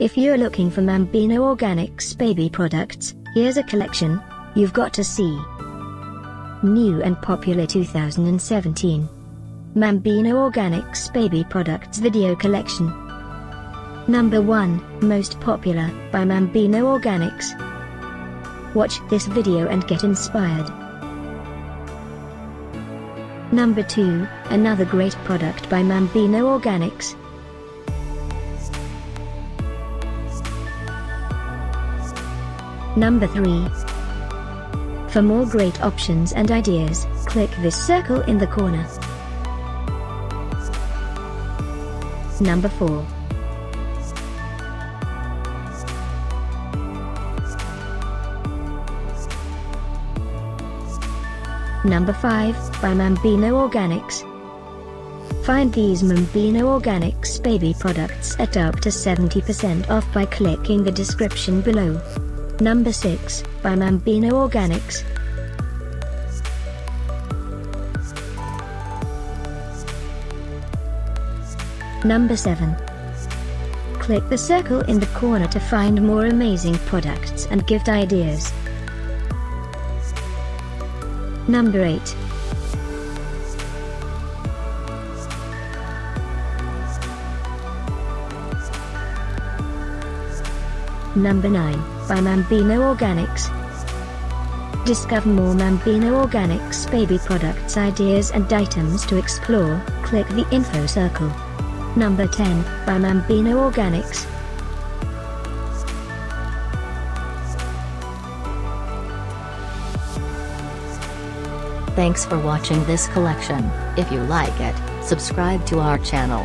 If you're looking for Mambino Organics baby products, here's a collection you've got to see. New and popular 2017 Mambino Organics baby products video collection. Number 1 Most popular by Mambino Organics. Watch this video and get inspired. Number 2 Another great product by Mambino Organics. Number 3. For more great options and ideas, click this circle in the corner. Number 4. Number 5, by Mambino Organics. Find these Mambino Organics baby products at up to 70% off by clicking the description below. Number 6, by Mambino Organics. Number 7. Click the circle in the corner to find more amazing products and gift ideas. Number 8. Number 9, by Mambino Organics. Discover more Mambino Organics baby products ideas and items to explore, click the info circle. Number 10, by Mambino Organics. Thanks for watching this collection. If you like it, subscribe to our channel.